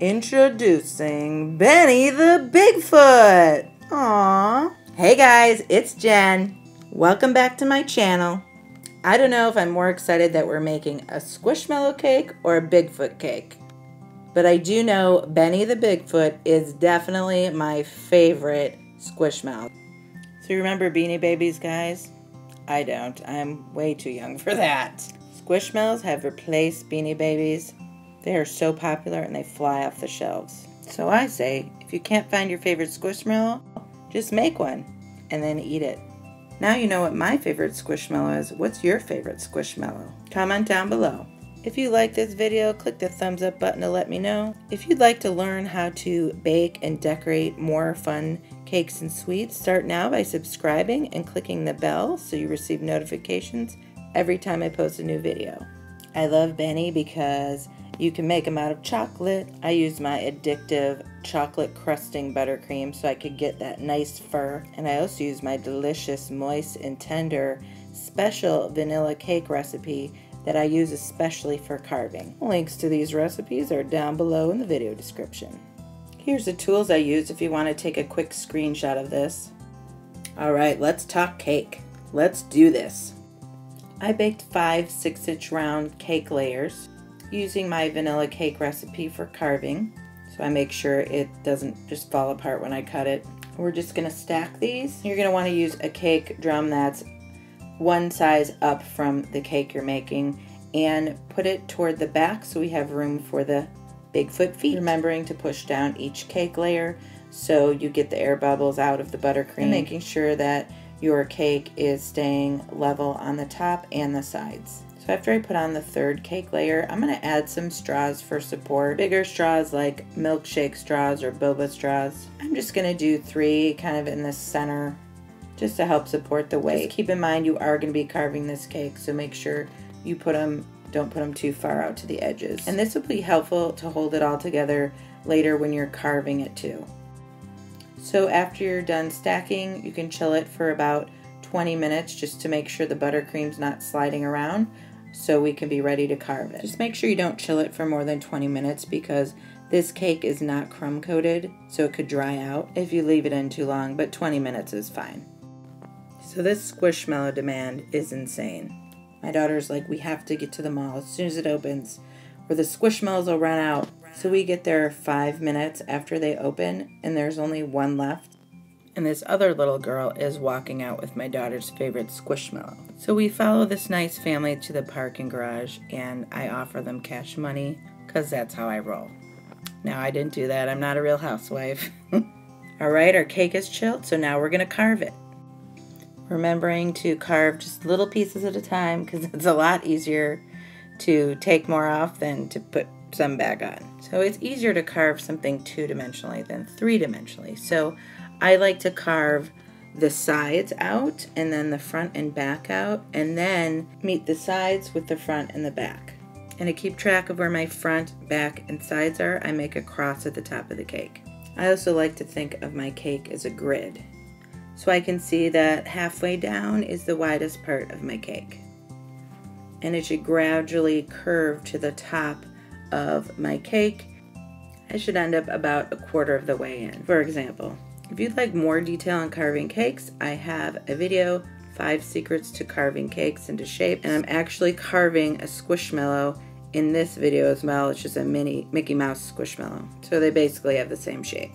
Introducing Benny the Bigfoot. Aww. Hey guys, it's Jen. Welcome back to my channel. I don't know if I'm more excited that we're making a Squishmallow cake or a Bigfoot cake. But I do know Benny the Bigfoot is definitely my favorite Squishmallow. So you remember Beanie Babies, guys? I don't. I'm way too young for that. Squishmallows have replaced Beanie Babies. They are so popular and they fly off the shelves. So I say, if you can't find your favorite Squishmallow, just make one and then eat it. Now you know what my favorite Squishmallow is. What's your favorite Squishmallow? Comment down below. If you like this video, click the thumbs up button to let me know. If you'd like to learn how to bake and decorate more fun cakes and sweets, start now by subscribing and clicking the bell so you receive notifications every time I post a new video. I love Benny because you can make them out of chocolate. I use my addictive chocolate crusting buttercream so I could get that nice fur. And I also use my delicious, moist, and tender special vanilla cake recipe that I use especially for carving. Links to these recipes are down below in the video description. Here's the tools I use if you want to take a quick screenshot of this. Alright, let's talk cake. Let's do this. I baked five 6 inch round cake layers using my vanilla cake recipe for carving. So I make sure it doesn't just fall apart when I cut it. We're just to stack these. You're want to use a cake drum that's one size up from the cake you're making and put it toward the back so we have room for the Bigfoot feet. Remembering to push down each cake layer so you get the air bubbles out of the buttercream. Making sure that your cake is staying level on the top and the sides. So after I put on the third cake layer, I'm going to add some straws for support. Bigger straws like milkshake straws or boba straws. I'm just going to do three kind of in the center just to help support the weight. Just keep in mind you are going to be carving this cake, so make sure you put them, don't put them too far out to the edges. And this will be helpful to hold it all together later when you're carving it too. So after you're done stacking, you can chill it for about 20 minutes just to make sure the buttercream's not sliding around so we can be ready to carve it. Just make sure you don't chill it for more than 20 minutes because this cake is not crumb coated so it could dry out if you leave it in too long, but 20 minutes is fine. So this Squishmallow demand is insane. My daughter's like, we have to get to the mall as soon as it opens, or the Squishmallows will run out. So we get there five minutes after they open, and there's only one left. And this other little girl is walking out with my daughter's favorite Squishmallow. So we follow this nice family to the parking garage, and I offer them cash money, because that's how I roll. Now, I didn't do that. I'm not a real housewife. All right, our cake is chilled, so now we're going to carve it remembering to carve just little pieces at a time because it's a lot easier to take more off than to put some back on. So it's easier to carve something two-dimensionally than three-dimensionally. So I like to carve the sides out and then the front and back out and then meet the sides with the front and the back. And to keep track of where my front, back, and sides are, I make a cross at the top of the cake. I also like to think of my cake as a grid so I can see that halfway down is the widest part of my cake. And it should gradually curve to the top of my cake. I should end up about a quarter of the way in. For example, if you'd like more detail on carving cakes, I have a video, five secrets to carving cakes into shape, and I'm actually carving a squishmallow in this video as well. It's just a mini Mickey Mouse squishmallow. So they basically have the same shape.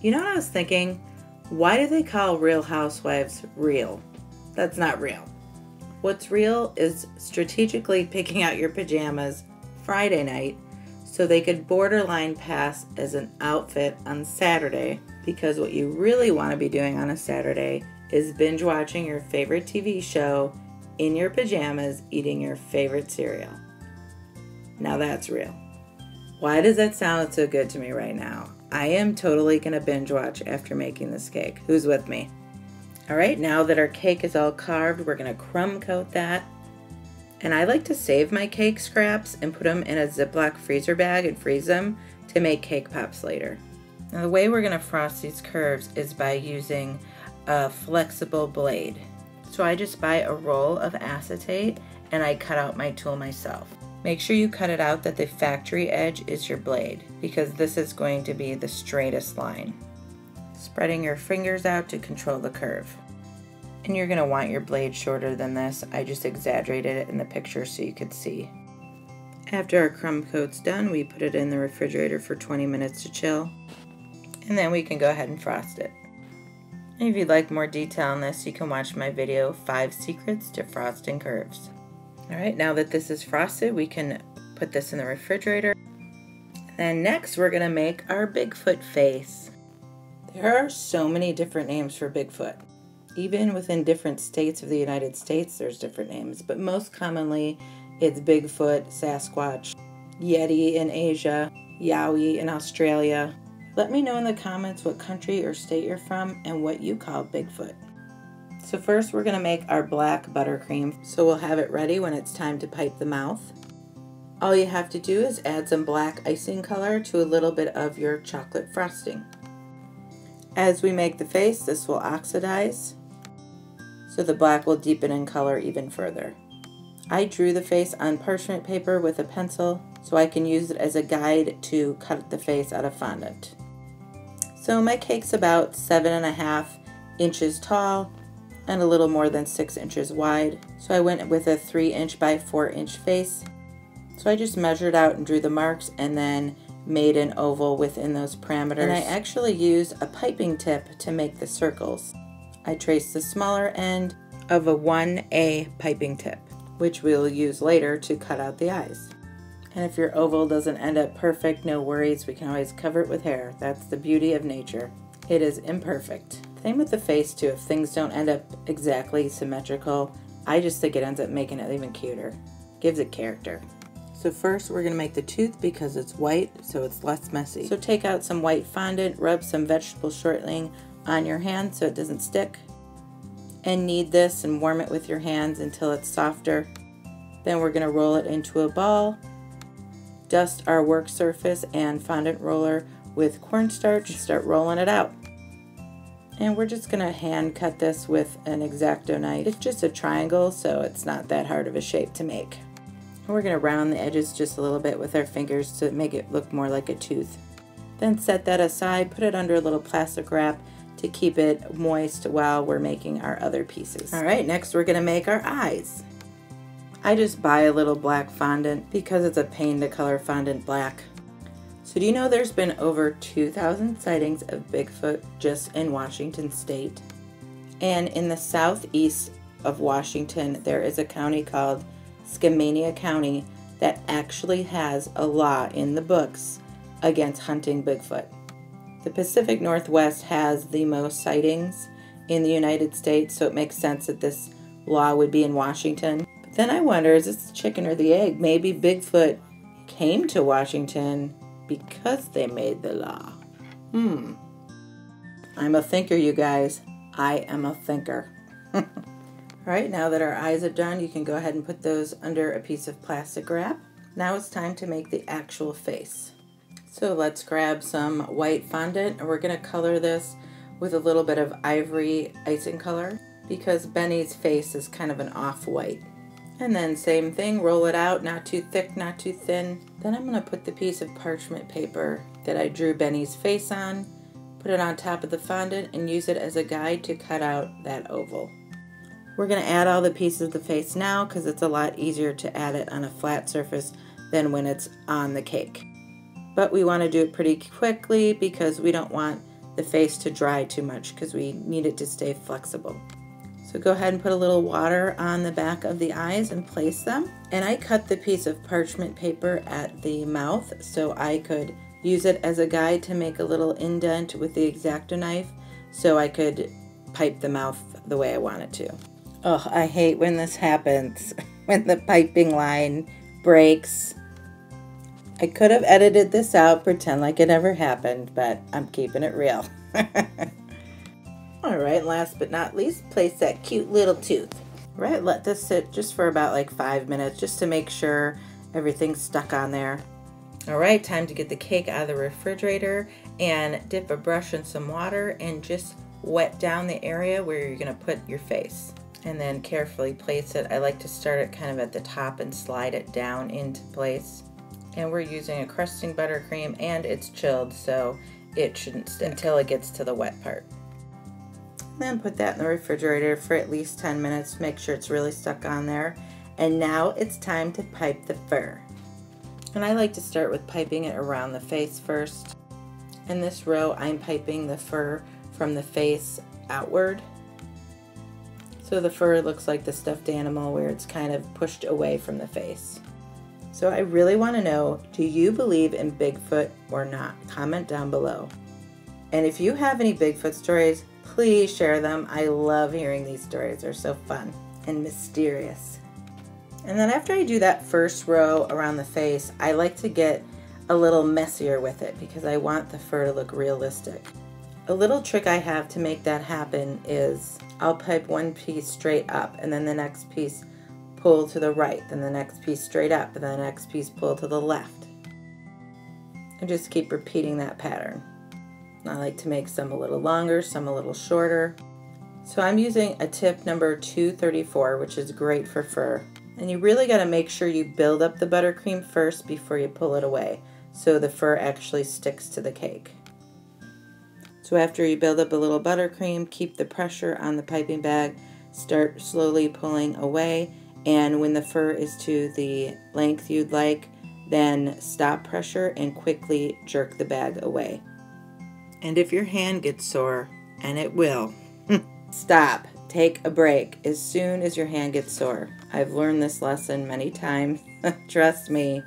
You know what I was thinking? Why do they call Real Housewives real? That's not real. What's real is strategically picking out your pajamas Friday night so they could borderline pass as an outfit on Saturday because what you really want to be doing on a Saturday is binge watching your favorite TV show in your pajamas eating your favorite cereal. Now that's real. Why does that sound so good to me right now? I am totally going to binge watch after making this cake. Who's with me? All right, now that our cake is all carved, we're going to crumb coat that. And I like to save my cake scraps and put them in a Ziploc freezer bag and freeze them to make cake pops later. Now the way we're going to frost these curves is by using a flexible blade. So I just buy a roll of acetate and I cut out my tool myself. Make sure you cut it out that the factory edge is your blade because this is going to be the straightest line. Spreading your fingers out to control the curve. And you're gonna want your blade shorter than this. I just exaggerated it in the picture so you could see. After our crumb coat's done, we put it in the refrigerator for 20 minutes to chill. And then we can go ahead and frost it. And if you'd like more detail on this, you can watch my video, 5 Secrets to Frosting Curves. Alright, now that this is frosted, we can put this in the refrigerator. Then next, we're going to make our Bigfoot face. There are so many different names for Bigfoot. Even within different states of the United States, there's different names, but most commonly it's Bigfoot, Sasquatch, Yeti in Asia, Yowie in Australia. Let me know in the comments what country or state you're from and what you call Bigfoot. So first we're going to make our black buttercream, so we'll have it ready when it's time to pipe the mouth. All you have to do is add some black icing color to a little bit of your chocolate frosting. As we make the face, this will oxidize so the black will deepen in color even further. I drew the face on parchment paper with a pencil so I can use it as a guide to cut the face out of fondant. So my cake's about seven and a half inches tall and a little more than six inches wide. So I went with a three inch by four inch face. So I just measured out and drew the marks and then made an oval within those parameters. And I actually used a piping tip to make the circles. I traced the smaller end of a 1A piping tip, which we'll use later to cut out the eyes. And if your oval doesn't end up perfect, no worries, we can always cover it with hair. That's the beauty of nature. It is imperfect. Same with the face too, if things don't end up exactly symmetrical, I just think it ends up making it even cuter. Gives it character. So first we're going to make the tooth because it's white, so it's less messy. So take out some white fondant, rub some vegetable shortening on your hand so it doesn't stick. And knead this and warm it with your hands until it's softer. Then we're going to roll it into a ball. Dust our work surface and fondant roller with cornstarch. Start rolling it out. And we're just going to hand cut this with an X-Acto knife. It's just a triangle, so it's not that hard of a shape to make. And we're going to round the edges just a little bit with our fingers to make it look more like a tooth. Then set that aside, put it under a little plastic wrap, to keep it moist while we're making our other pieces. All right, next we're gonna make our eyes. I just buy a little black fondant because it's a pain to color fondant black. So do you know there's been over 2,000 sightings of Bigfoot just in Washington state? And in the southeast of Washington, there is a county called Skamania County that actually has a law in the books against hunting Bigfoot. The Pacific Northwest has the most sightings in the United States, so it makes sense that this law would be in Washington. Then I wonder is this the chicken or the egg? Maybe Bigfoot came to Washington because they made the law. Hmm. I'm a thinker, you guys. I am a thinker. All right, now that our eyes are done, you can go ahead and put those under a piece of plastic wrap. Now it's time to make the actual face. So let's grab some white fondant and we're going to color this with a little bit of ivory icing color because Benny's face is kind of an off-white. And then same thing, roll it out, not too thick, not too thin. Then I'm going to put the piece of parchment paper that I drew Benny's face on, put it on top of the fondant and use it as a guide to cut out that oval. We're going to add all the pieces of the face now because it's a lot easier to add it on a flat surface than when it's on the cake but we want to do it pretty quickly because we don't want the face to dry too much because we need it to stay flexible. So go ahead and put a little water on the back of the eyes and place them. And I cut the piece of parchment paper at the mouth so I could use it as a guide to make a little indent with the X-Acto knife so I could pipe the mouth the way I want it to. Oh, I hate when this happens, when the piping line breaks I could have edited this out, pretend like it never happened, but I'm keeping it real. All right, last but not least, place that cute little tooth. Right, let this sit just for about like five minutes just to make sure everything's stuck on there. All right, time to get the cake out of the refrigerator and dip a brush in some water and just wet down the area where you're gonna put your face. and then carefully place it. I like to start it kind of at the top and slide it down into place. And we're using a crusting buttercream and it's chilled so it shouldn't stick until it gets to the wet part. Then put that in the refrigerator for at least 10 minutes make sure it's really stuck on there. And now it's time to pipe the fur. And I like to start with piping it around the face first. In this row, I'm piping the fur from the face outward. So the fur looks like the stuffed animal where it's kind of pushed away from the face. So I really want to know, do you believe in Bigfoot or not? Comment down below. And if you have any Bigfoot stories, please share them. I love hearing these stories. They're so fun and mysterious. And then after I do that first row around the face, I like to get a little messier with it because I want the fur to look realistic. A little trick I have to make that happen is I'll pipe one piece straight up and then the next piece pull to the right, then the next piece straight up, and then the next piece pull to the left. And just keep repeating that pattern. I like to make some a little longer, some a little shorter. So I'm using a tip number 234, which is great for fur. And you really got to make sure you build up the buttercream first before you pull it away so the fur actually sticks to the cake. So after you build up a little buttercream, keep the pressure on the piping bag, start slowly pulling away, and when the fur is to the length you'd like, then stop pressure and quickly jerk the bag away. And if your hand gets sore, and it will, stop. Take a break as soon as your hand gets sore. I've learned this lesson many times. Trust me.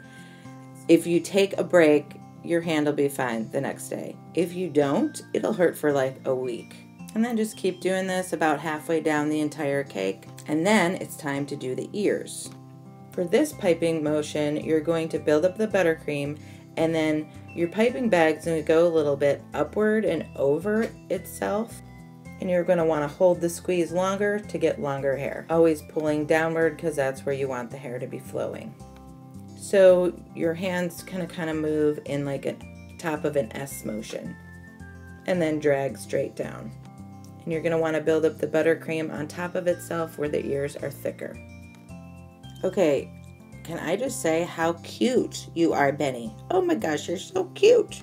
If you take a break, your hand will be fine the next day. If you don't, it'll hurt for like a week. And then just keep doing this about halfway down the entire cake. And then it's time to do the ears. For this piping motion, you're going to build up the buttercream and then your piping bag's to go a little bit upward and over itself and you're going to want to hold the squeeze longer to get longer hair. Always pulling downward because that's where you want the hair to be flowing. So your hands kind of kind of move in like a top of an S motion and then drag straight down. And you're going to want to build up the buttercream on top of itself where the ears are thicker. Okay, can I just say how cute you are, Benny? Oh my gosh, you're so cute.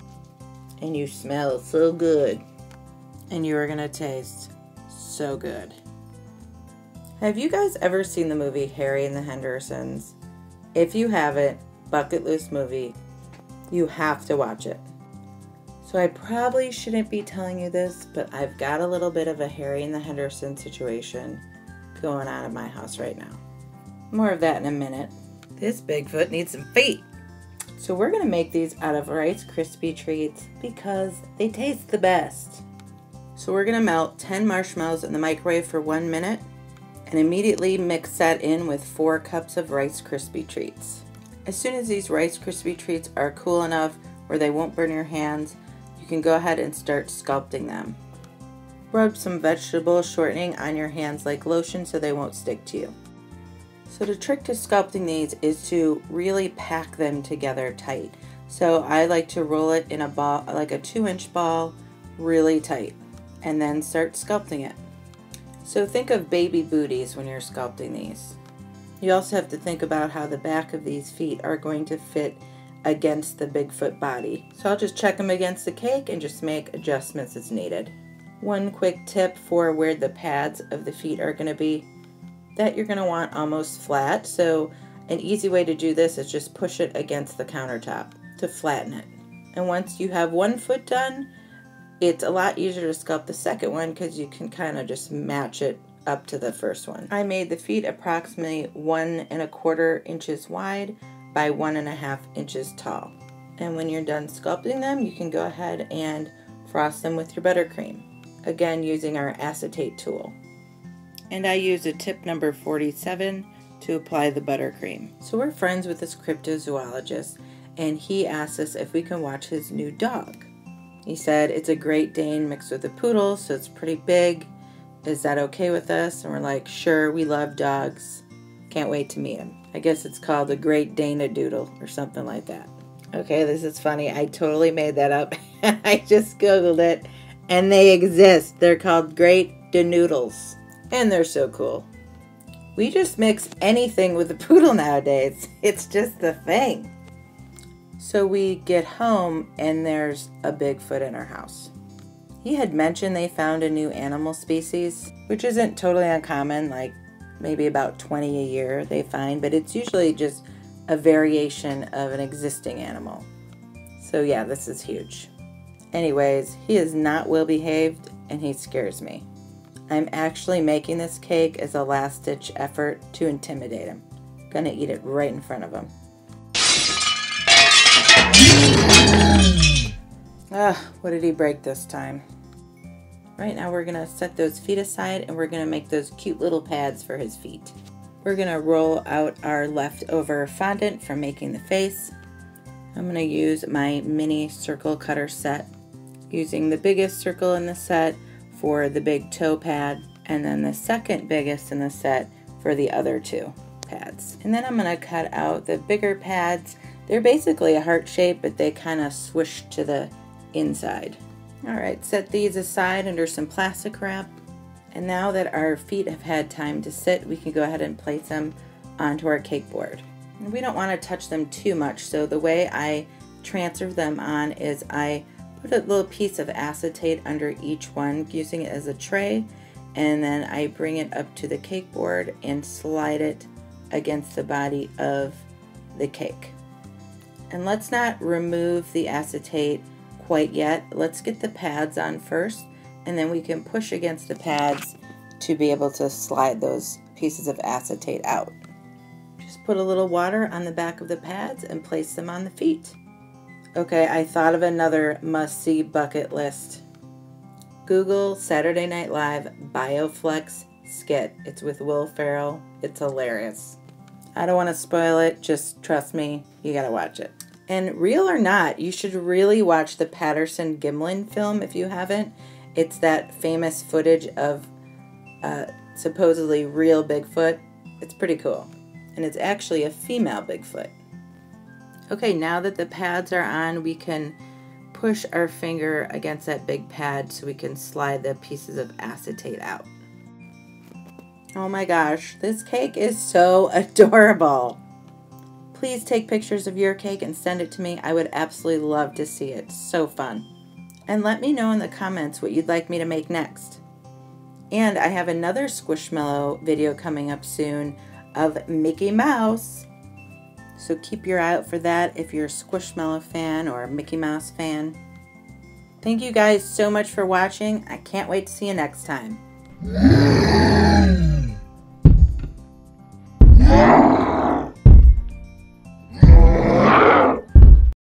And you smell so good and you are going to taste so good. Have you guys ever seen the movie Harry and the Hendersons? If you haven't, bucket list movie, you have to watch it. So I probably shouldn't be telling you this, but I've got a little bit of a Harry and the Henderson situation going on at my house right now. More of that in a minute. This Bigfoot needs some feet. So we're going to make these out of Rice Krispie treats because they taste the best. So we're gonna melt 10 marshmallows in the microwave for one minute and immediately mix that in with four cups of Rice Krispie treats. As soon as these Rice Krispie treats are cool enough where they won't burn your hands, you can go ahead and start sculpting them. Rub some vegetable shortening on your hands like lotion so they won't stick to you. So the trick to sculpting these is to really pack them together tight. So I like to roll it in a ball, like a two inch ball, really tight and then start sculpting it. So think of baby booties when you're sculpting these. You also have to think about how the back of these feet are going to fit against the Bigfoot body. So I'll just check them against the cake and just make adjustments as needed. One quick tip for where the pads of the feet are going to be, that you're going to want almost flat. So an easy way to do this is just push it against the countertop to flatten it. And once you have one foot done, it's a lot easier to sculpt the second one because you can kind of just match it up to the first one. I made the feet approximately one and a quarter inches wide by one and a half inches tall. And when you're done sculpting them, you can go ahead and frost them with your buttercream. Again, using our acetate tool. And I use a tip number 47 to apply the buttercream. So we're friends with this cryptozoologist and he asked us if we can watch his new dog. He said, It's a Great Dane mixed with a poodle, so it's pretty big. Is that okay with us? And we're like, Sure, we love dogs. Can't wait to meet him. I guess it's called a Great Dana Doodle or something like that. Okay, this is funny. I totally made that up. I just Googled it and they exist. They're called Great Danoodles and they're so cool. We just mix anything with a poodle nowadays. It's just the thing. So we get home and there's a Bigfoot in our house. He had mentioned they found a new animal species, which isn't totally uncommon, like maybe about 20 a year they find, but it's usually just a variation of an existing animal. So yeah, this is huge. Anyways, he is not well behaved and he scares me. I'm actually making this cake as a last ditch effort to intimidate him. Gonna eat it right in front of him. Ugh, what did he break this time? Right now we're gonna set those feet aside and we're gonna make those cute little pads for his feet. We're gonna roll out our leftover fondant from making the face. I'm gonna use my mini circle cutter set, using the biggest circle in the set for the big toe pad, and then the second biggest in the set for the other two pads. And then I'm gonna cut out the bigger pads. They're basically a heart shape, but they kind of swish to the inside. All right, set these aside under some plastic wrap. And now that our feet have had time to sit, we can go ahead and place them onto our cake board. And we don't want to touch them too much, so the way I transfer them on is I put a little piece of acetate under each one using it as a tray, and then I bring it up to the cake board and slide it against the body of the cake. And let's not remove the acetate quite yet. Let's get the pads on first and then we can push against the pads to be able to slide those pieces of acetate out. Just put a little water on the back of the pads and place them on the feet. Okay, I thought of another must-see bucket list. Google Saturday Night Live Bioflex skit. It's with Will Ferrell. It's hilarious. I don't want to spoil it, just trust me, you gotta watch it. And real or not, you should really watch the Patterson Gimlin film if you haven't. It's that famous footage of uh, supposedly real Bigfoot. It's pretty cool. And it's actually a female Bigfoot. Okay, now that the pads are on, we can push our finger against that big pad so we can slide the pieces of acetate out. Oh my gosh, this cake is so adorable. Please take pictures of your cake and send it to me. I would absolutely love to see it. So fun. And let me know in the comments what you'd like me to make next. And I have another Squishmallow video coming up soon of Mickey Mouse. So keep your eye out for that if you're a Squishmallow fan or a Mickey Mouse fan. Thank you guys so much for watching. I can't wait to see you next time.